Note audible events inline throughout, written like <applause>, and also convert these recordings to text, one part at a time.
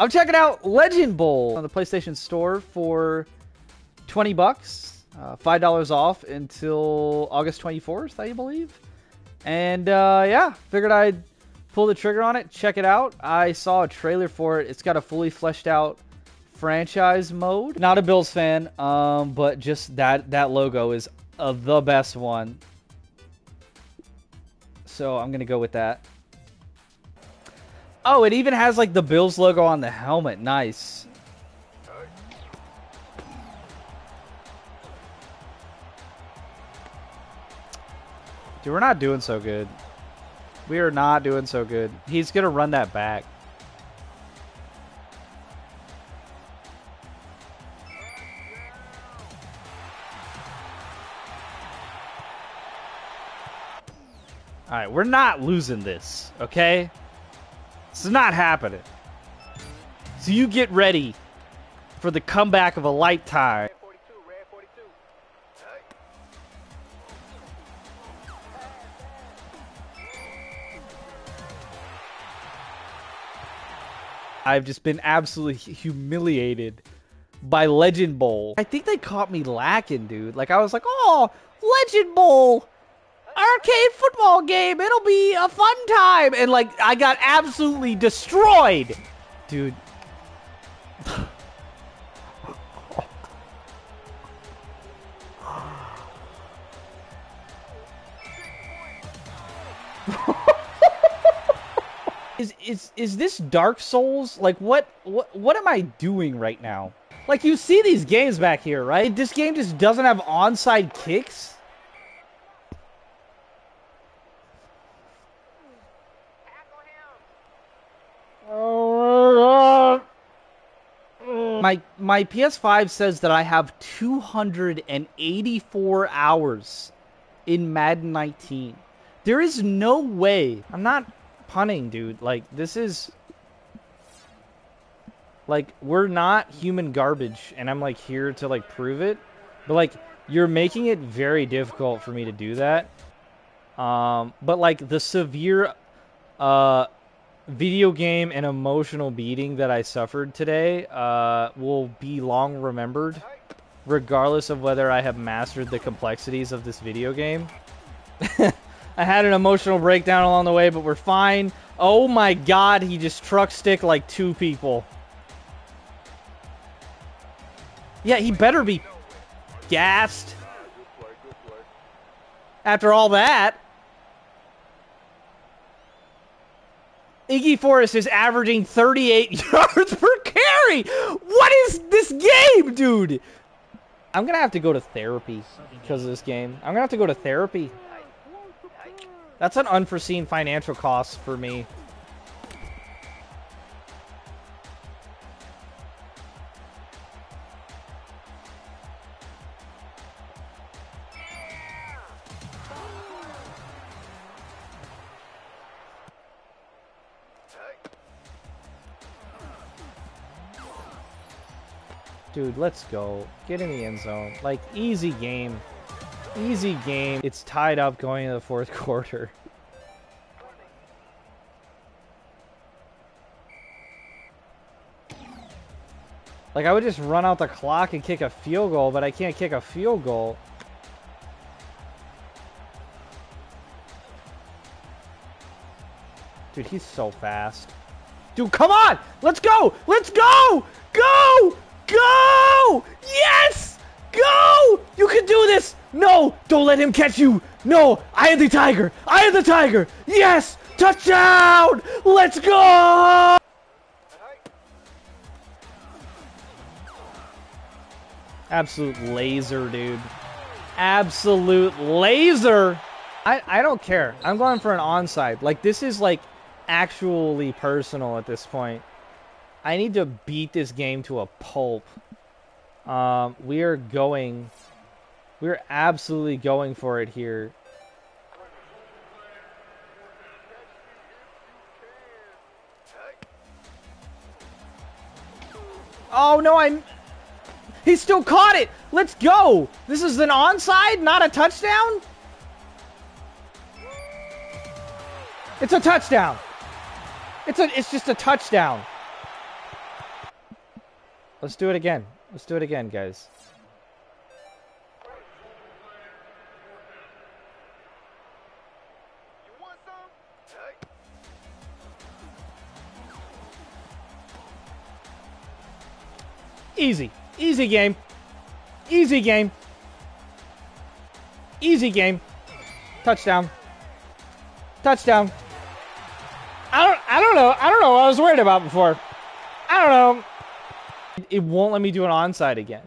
I'm checking out Legend Bowl on the PlayStation Store for 20 bucks, uh, five dollars off until August 24th, I believe. And uh, yeah, figured I'd pull the trigger on it, check it out. I saw a trailer for it. It's got a fully fleshed out franchise mode. Not a Bills fan, um, but just that that logo is uh, the best one. So I'm gonna go with that. Oh, it even has like the Bills logo on the helmet. Nice. Dude, we're not doing so good. We are not doing so good. He's going to run that back. Alright, we're not losing this, okay? This is not happening. So you get ready for the comeback of a lifetime. I've just been absolutely humiliated by Legend Bowl. I think they caught me lacking, dude. Like, I was like, oh, Legend Bowl! Arcade football game! It'll be a fun time! And, like, I got absolutely destroyed! Dude. <laughs> is is is this Dark Souls? Like what what what am I doing right now? Like you see these games back here, right? This game just doesn't have onside kicks. My my PS5 says that I have 284 hours in Madden 19. There is no way. I'm not punning, dude. Like, this is... Like, we're not human garbage, and I'm, like, here to, like, prove it. But, like, you're making it very difficult for me to do that. Um, but, like, the severe, uh, video game and emotional beating that I suffered today, uh, will be long remembered. Regardless of whether I have mastered the complexities of this video game. <laughs> I had an emotional breakdown along the way, but we're fine. Oh my god, he just truck stick like two people. Yeah, he better be gassed. After all that. Iggy Forrest is averaging 38 <laughs> yards per carry. What is this game, dude? I'm going to have to go to therapy because of this game. I'm going to have to go to therapy. That's an unforeseen financial cost for me. Dude, let's go. Get in the end zone. Like, easy game. Easy game. It's tied up going into the fourth <laughs> quarter. Like, I would just run out the clock and kick a field goal, but I can't kick a field goal. Dude, he's so fast. Dude, come on! Let's go! Let's go! Go! Go! Yes! Go! You can do this! No! Don't let him catch you! No! I am the tiger! I am the tiger! Yes! Touchdown! Let's go! Absolute laser, dude. Absolute laser! I, I don't care. I'm going for an onside. Like, this is, like, actually personal at this point. I need to beat this game to a pulp. Um, we are going we're absolutely going for it here. Oh, no, I'm... He still caught it! Let's go! This is an onside, not a touchdown? It's a touchdown! It's a, it's just a touchdown. Let's do it again. Let's do it again, guys. Easy. Easy game. Easy game. Easy game. Touchdown. Touchdown. I don't I don't know. I don't know what I was worried about before. I don't know. It won't let me do an onside again.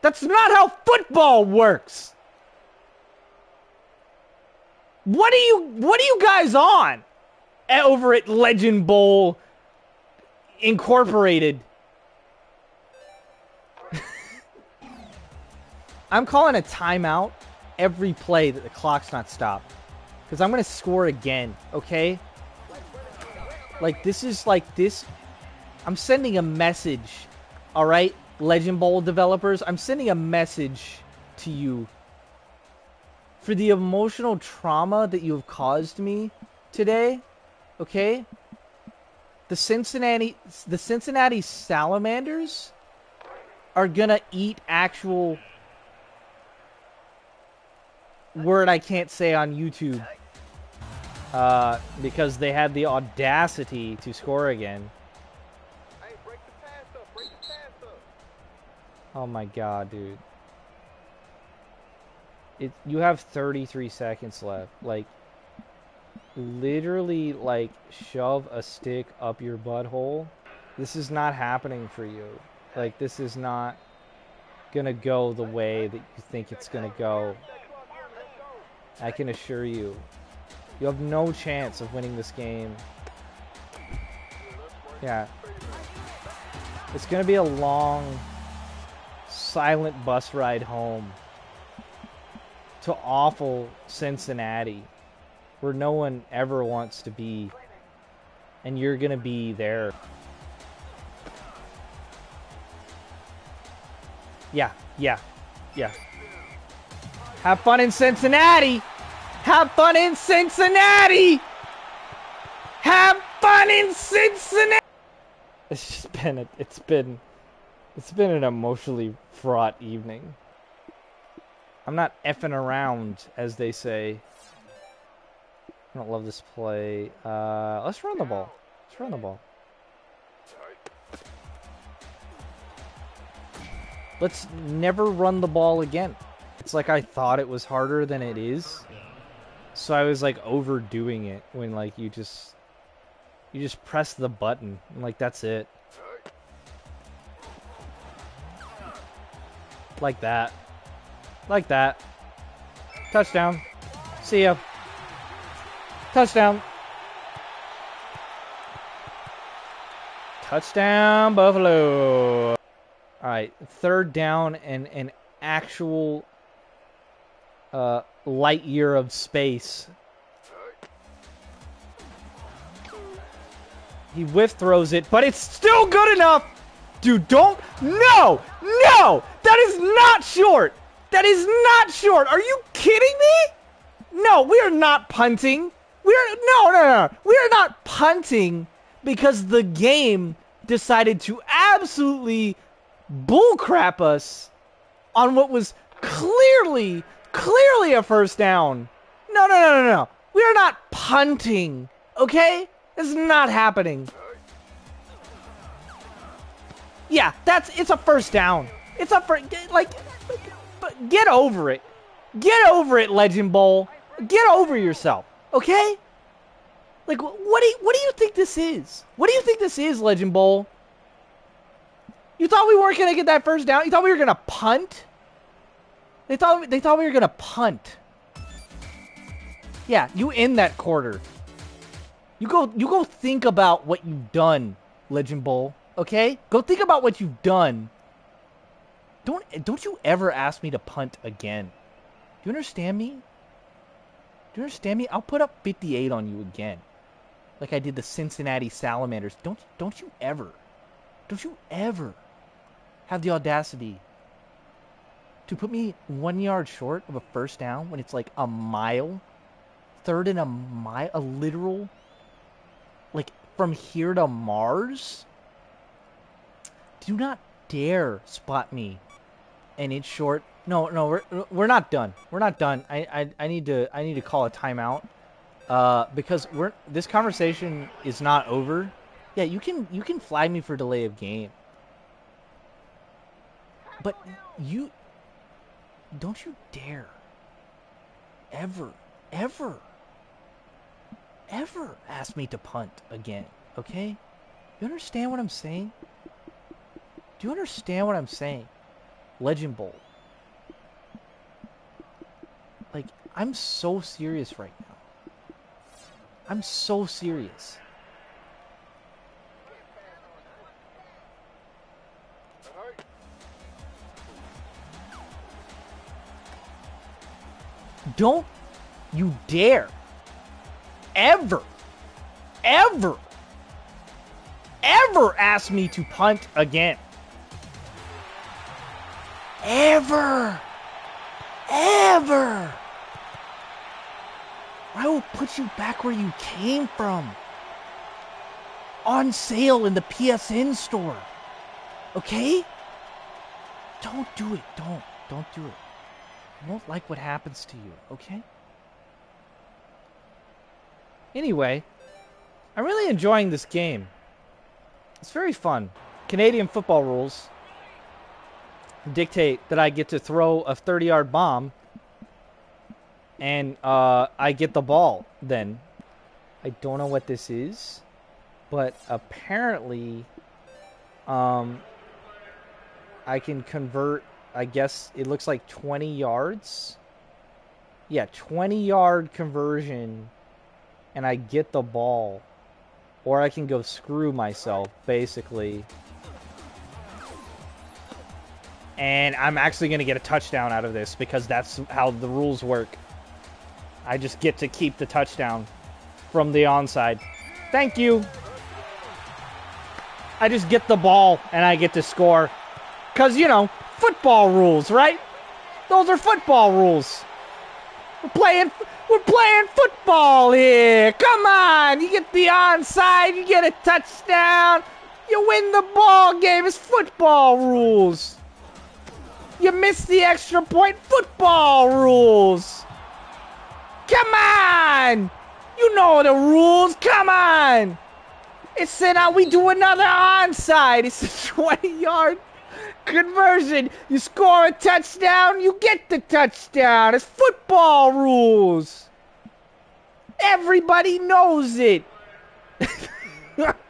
That's not how football works. What are you what are you guys on? Eh, over at Legend Bowl Incorporated. <laughs> I'm calling a timeout every play that the clock's not stopped. Because I'm going to score again, okay? Like, this is like this. I'm sending a message, all right? Legend Bowl developers, I'm sending a message to you for the emotional trauma that you have caused me today, okay? The Cincinnati the Cincinnati Salamanders are going to eat actual word I can't say on YouTube. Uh, because they had the audacity to score again. Oh my god, dude. It you have 33 seconds left. Like literally like shove a stick up your butthole. This is not happening for you. Like this is not gonna go the way that you think it's gonna go. I can assure you. You have no chance of winning this game. Yeah. It's to be a long, silent bus ride home to awful Cincinnati, where no one ever wants to be. And you're going to be there. Yeah, yeah, yeah. Have fun in Cincinnati! Have fun in Cincinnati! Have fun in Cincinnati! <laughs> It's just been, it's been, it's been an emotionally fraught evening. I'm not effing around, as they say. I don't love this play. Uh, let's run the ball. Let's run the ball. Let's never run the ball again. It's like I thought it was harder than it is. So I was like overdoing it when like you just you just press the button and like that's it. Like that. Like that. Touchdown. See ya. Touchdown. Touchdown, Buffalo. All right, third down and an actual uh, light year of space. He whiff throws it, but it's still good enough. Dude, don't. No! No! That is not short! That is not short! Are you kidding me? No, we are not punting. We are. No, no, no. We are not punting because the game decided to absolutely bullcrap us on what was clearly Clearly a first down. No, no, no, no, no. We are not punting. Okay? Is not happening. Yeah, that's it's a first down. It's up for like but get over it. Get over it, Legend Bowl. Get over yourself. Okay? Like what do you, what do you think this is? What do you think this is, Legend Bowl? You thought we weren't to get that first down? You thought we were to punt? They thought they thought we were gonna punt. Yeah, you end that quarter. You go you go think about what you've done, Legend Bowl. Okay? Go think about what you've done. Don't don't you ever ask me to punt again. Do you understand me? Do you understand me? I'll put up 58 on you again. Like I did the Cincinnati Salamanders. Don't don't you ever. Don't you ever have the audacity to put me one yard short of a first down when it's like a mile, third and a mile, a literal, like from here to Mars. Do not, dare spot me and it's short. No, no, we're we're not done. We're not done. I I, I need to I need to call a timeout. Uh, because we're this conversation is not over. Yeah, you can you can flag me for delay of game. But you don't you dare ever ever ever ask me to punt again, okay? You understand what I'm saying? Do you understand what I'm saying? Legend Bowl. Like, I'm so serious right now. I'm so serious. Don't you dare ever, ever, ever ask me to punt again. Ever. Ever. I will put you back where you came from. On sale in the PSN store. Okay? Don't do it. Don't. Don't do it. I won't like what happens to you, okay? Anyway, I'm really enjoying this game. It's very fun. Canadian football rules dictate that I get to throw a 30 yard bomb and uh, I get the ball then. I don't know what this is, but apparently um, I can convert, I guess it looks like 20 yards. Yeah, 20 yard conversion and I get the ball. Or I can go screw myself, basically and I'm actually going to get a touchdown out of this because that's how the rules work. I just get to keep the touchdown from the onside. Thank you. I just get the ball and I get to score. Because, you know, football rules, right? Those are football rules. We're playing we're playing football here. Come on. You get the onside, you get a touchdown. You win the ball game. It's football rules. You missed the extra point football rules. Come on. You know the rules. Come on. It said uh, we do another onside. It's a <laughs> 20 yard conversion. You score a touchdown, you get the touchdown. It's football rules. Everybody knows it. <laughs>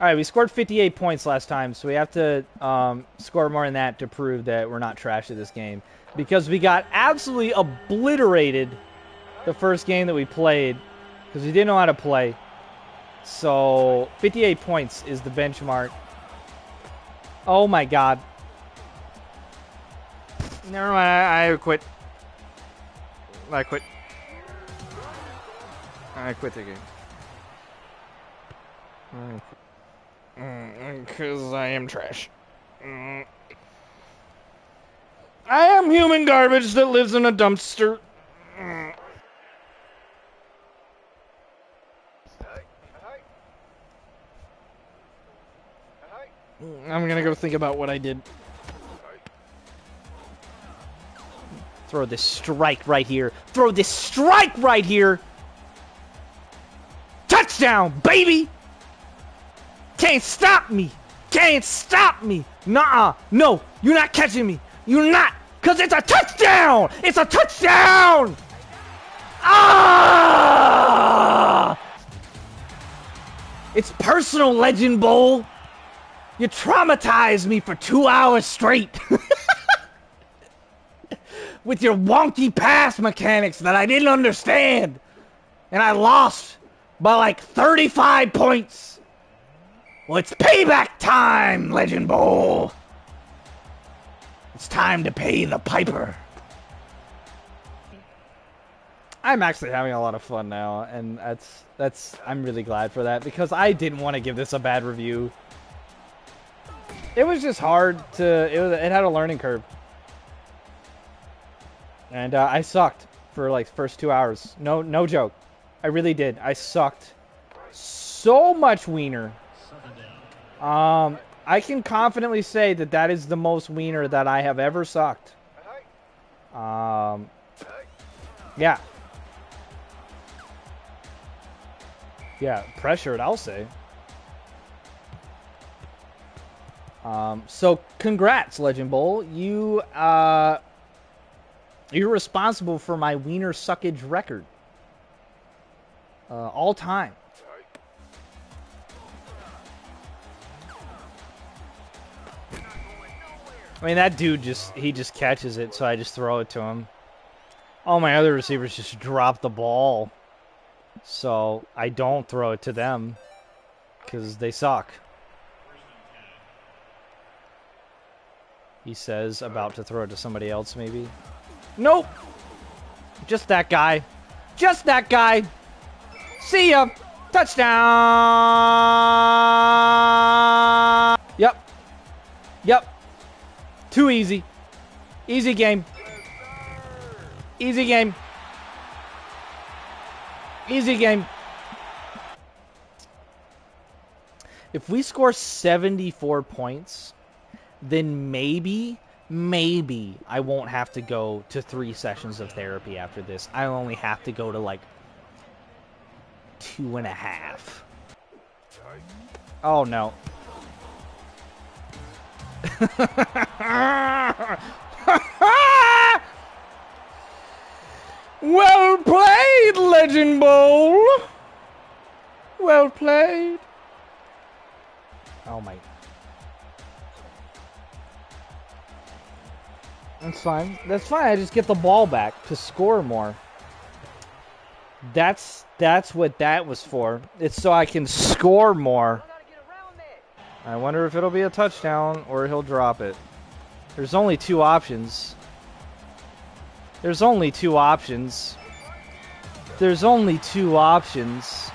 All right, we scored 58 points last time, so we have to um, score more than that to prove that we're not trash at this game. Because we got absolutely obliterated the first game that we played because we didn't know how to play. So 58 points is the benchmark. Oh my god. Never mind, I, I quit. I quit. I quit the game. I quit. Because mm, I am trash. Mm. I am human garbage that lives in a dumpster. Mm. I'm gonna go think about what I did. Throw this strike right here. Throw this strike right here. Touchdown, baby! Can't stop me. Can't stop me. Nah, no, you're not catching me. You're not. Because it's a touchdown. It's a touchdown. Ah! It's personal, Legend Bowl. You traumatized me for two hours straight. <laughs> With your wonky pass mechanics that I didn't understand. And I lost by like 35 points. Well, it's payback time, Legend Bowl! It's time to pay the piper. I'm actually having a lot of fun now, and that's that's I'm really glad for that because I didn't want to give this a bad review. It was just hard to it was it had a learning curve, and uh, I sucked for like first two hours. No no joke, I really did. I sucked so much wiener um, I can confidently say that that is the most wiener that I have ever sucked. Um, yeah. Yeah, pressured, I'll say. Um, so congrats, Legend Bowl. You uh, you're responsible for my wiener suckage record. Uh, all time. I mean, that dude just, he just catches it, so I just throw it to him. All my other receivers just drop the ball. So I don't throw it to them because they suck. He says about to throw it to somebody else, maybe. Nope. Just that guy. Just that guy. See ya. Touchdown. Yep. Yep. Too easy. Easy game. Easy game. Easy game. If we score 74 points, then maybe, maybe I won't have to go to three sessions of therapy after this. I only have to go to like two and a half. Oh no. <laughs> well played, Legend Bowl. Well played. Oh my. That's fine. That's fine. I just get the ball back to score more. That's that's what that was for. It's so I can score more. I wonder if it'll be a touchdown or he'll drop it. There's only two options. There's only two options. There's only two options.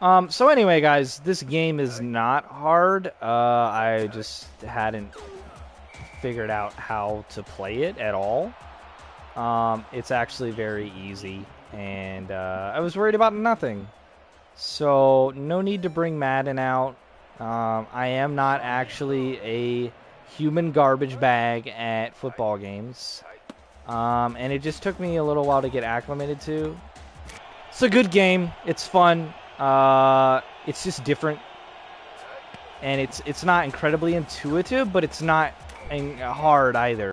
Um, so anyway, guys, this game is not hard. Uh, I just hadn't figured out how to play it at all. Um, it's actually very easy, and uh, I was worried about nothing. So no need to bring Madden out. Um, I am not actually a human garbage bag at football games. Um, and it just took me a little while to get acclimated to. It's a good game. It's fun. Uh, it's just different, and it's it's not incredibly intuitive, but it's not hard either.